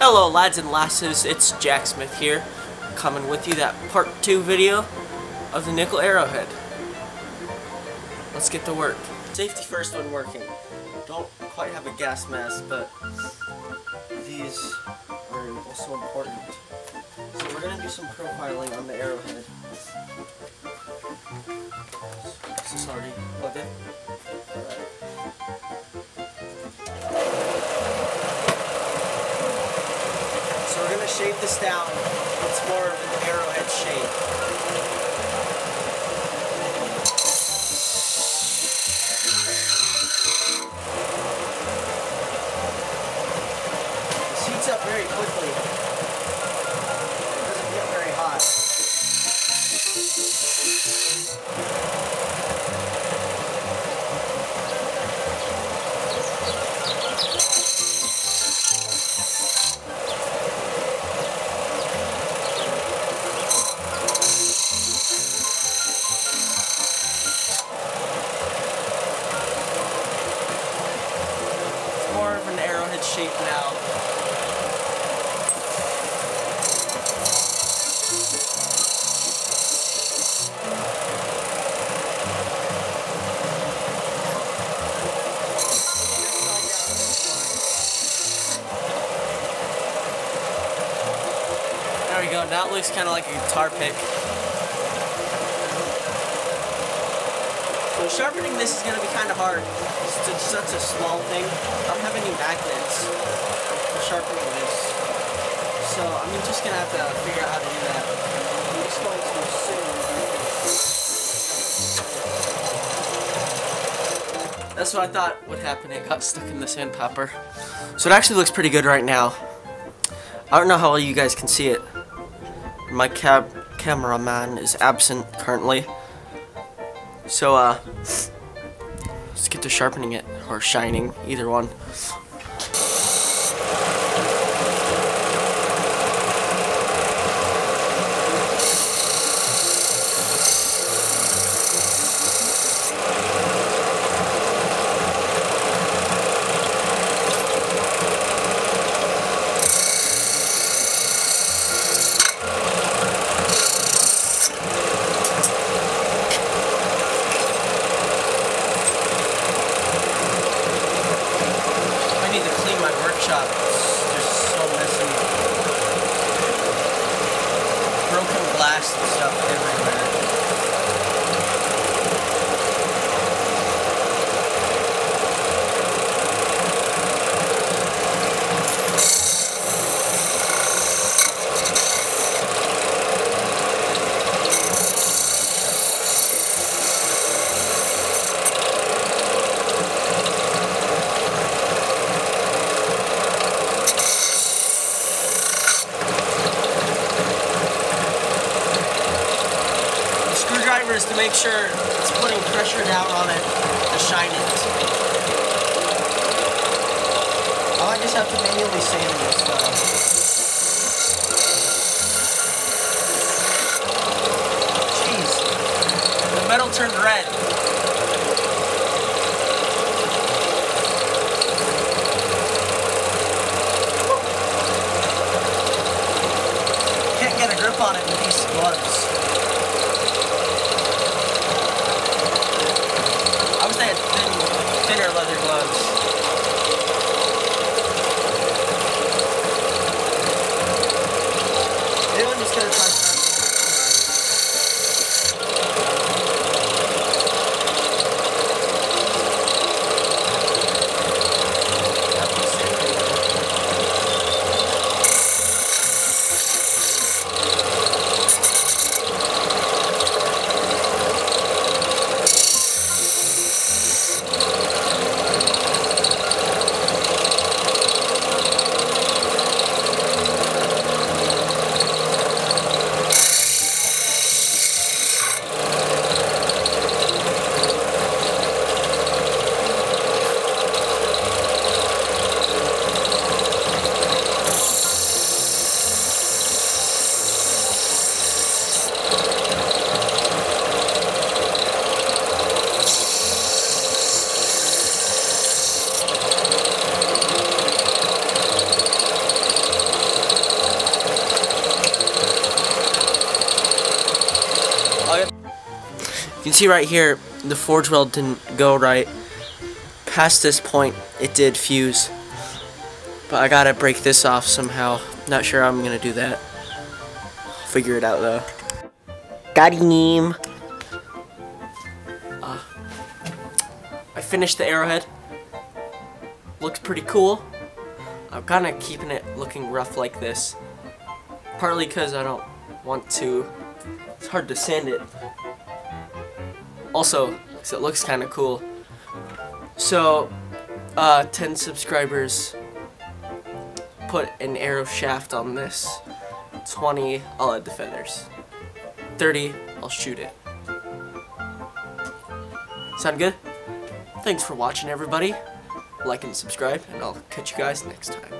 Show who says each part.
Speaker 1: Hello lads and lasses, it's Jack Smith here, coming with you that part 2 video of the nickel arrowhead. Let's get to work. Safety first when working. Don't quite have a gas mask, but these are also important. So we're going to do some profiling on the arrowhead. Is this already plugged. Shape this down. It's more of an arrowhead shape. Shape now. There we go. Now it looks kind of like a guitar pick. Sharpening this is going to be kind of hard. It's such a small thing. I don't have any magnets for sharpening this. So I'm just going to have to figure out how to do that. I'm just going to. That's what I thought would happen. It got stuck in the sandpaper. So it actually looks pretty good right now. I don't know how well you guys can see it. My cab cameraman is absent currently. So, uh, let's get to sharpening it, or shining, either one. I need to clean my workshop. It's just so messy. Broken glass and stuff everywhere. The sure it's putting pressure down on it to shine it. Oh, I just have to manually sand this though. Jeez. The metal turned red. Can't get a grip on it with these gloves. I wish they had thin, thinner leather gloves. Maybe I'm just gonna try something. Can see right here, the forge weld didn't go right. Past this point, it did fuse. But I gotta break this off somehow. Not sure how I'm gonna do that. Figure it out though. Got him. Uh, I finished the arrowhead. Looks pretty cool. I'm kind of keeping it looking rough like this. Partly because I don't want to. It's hard to sand it. Also, because it looks kind of cool. So, uh, 10 subscribers put an arrow shaft on this. 20, I'll add defenders. 30, I'll shoot it. Sound good? Thanks for watching, everybody. Like and subscribe, and I'll catch you guys next time.